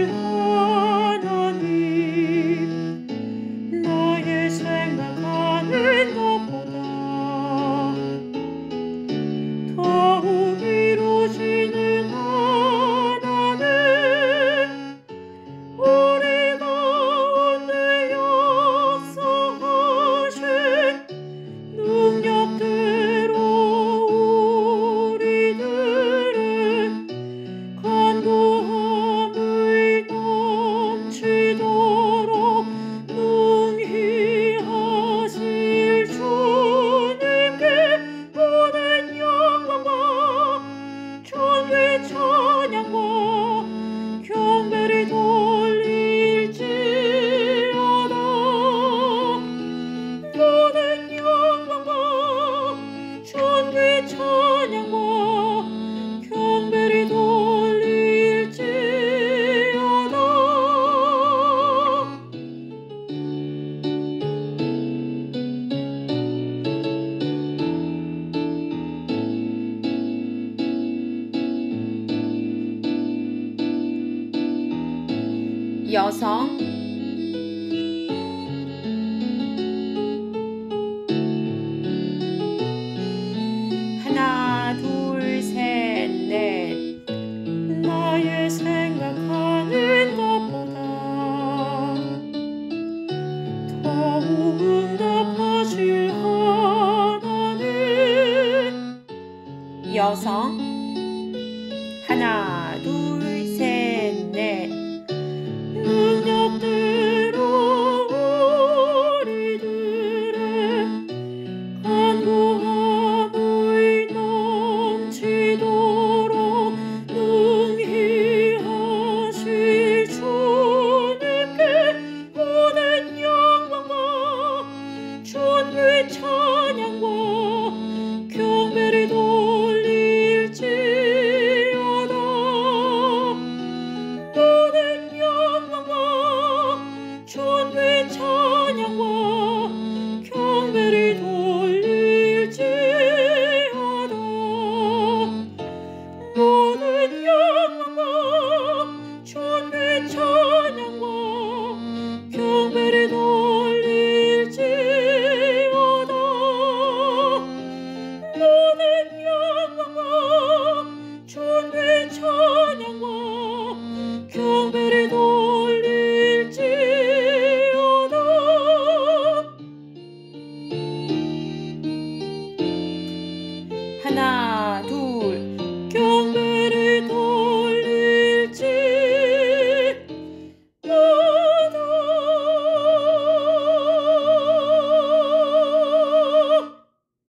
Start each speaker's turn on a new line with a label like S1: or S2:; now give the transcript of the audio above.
S1: you.
S2: 여성
S1: 응답하실 하나님.
S2: 여성. 하나 둘